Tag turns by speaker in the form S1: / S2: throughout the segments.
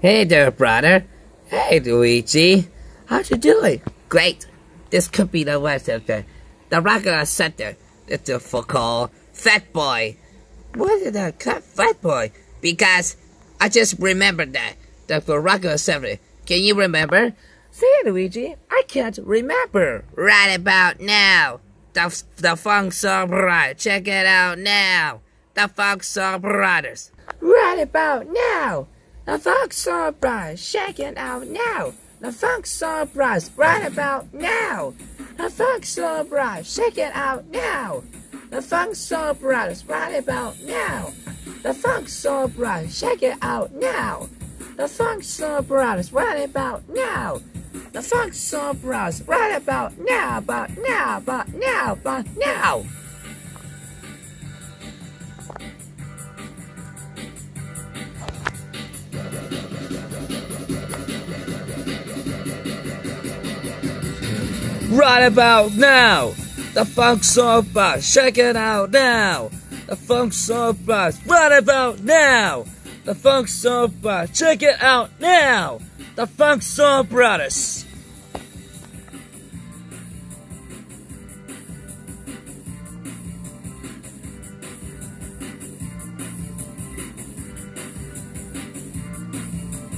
S1: Hey there, brother. Hey, Luigi. How you doing? Great. This could be the West of the, the regular center. It's a for call Fat Boy. What is that? Fat Boy? Because I just remembered that. The regular center. Can you remember? Say Luigi. I can't remember. Right about now. The, the Funk Soul Brothers. Check it out now. The Funk Soul Brothers. Right about now. The Funk Brothers. Check it out now. The Funk Brothers. Right about now. The Funk Brothers. Check it out now. The Funk Brothers. Right about now. The Funk Brothers. Check it out now. The Funk Brothers. Right about now. The Funk Brothers. Right about now. About now. About now. About now. Right about now, the Funk Soul check it out now. The Funk Soul right about now. The Funk Soul check it out now. The Funk Soul.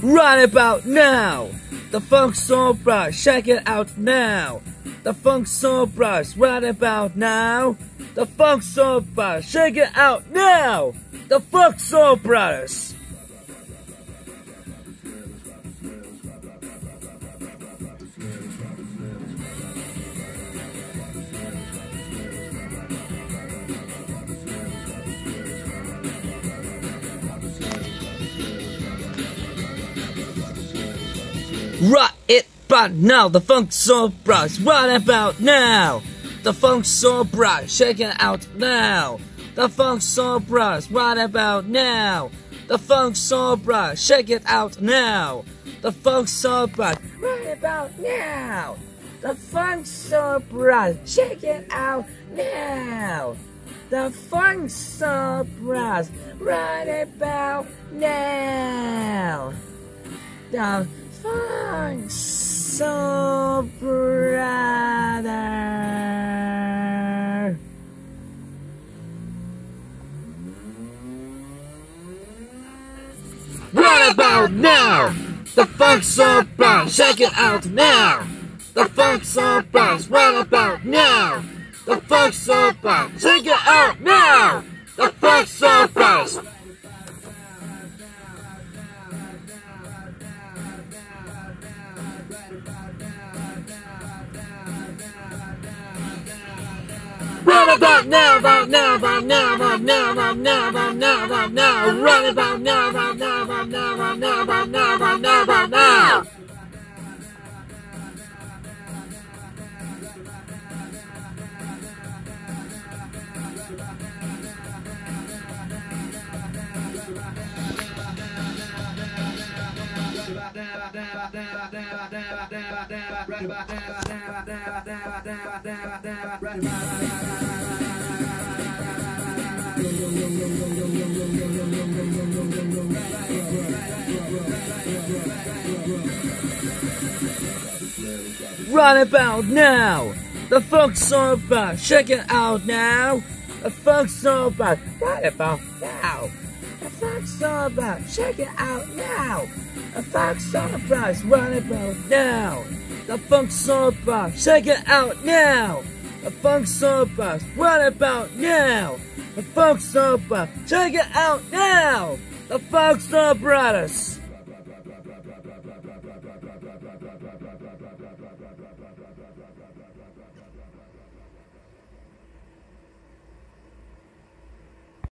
S1: Right about now, the Funk Soul check it out now. The Funk Soul Brothers, right about now. The Funk Soul Brothers, check it out now. The Funk Soul Brothers. Right but now, the Funk Soul Brothers, right about now. The Funk Soul Brothers, check it out now. The Funk Soul Brothers, right about now. The Funk Soul Brothers, check it out now. The Funk Soul Brothers, right about now. The Funk Soul Brothers, check it out now. The Funk Soul Brothers, right about now. The Funk Soul Brother. What about now? The Funk Soul Brothers, check it out now. The Funk Soul Brothers, what about now? The Funk Soul Brothers, check it out Run about now, about now, about now, about now, about now, about now, about now. Run about now, about now, about now, about now, about now, about now, about now. Right about now, the Funk Soul Brothers, check it out now. The Funk Soul Brothers, right about now. Fox Star Bus. Check it out now. The Fox Star Bus running about now. The Funk Star Check it out now. The Funk Star Bus what about now. The Funk Star Check it out now. The Funk Star Brothers.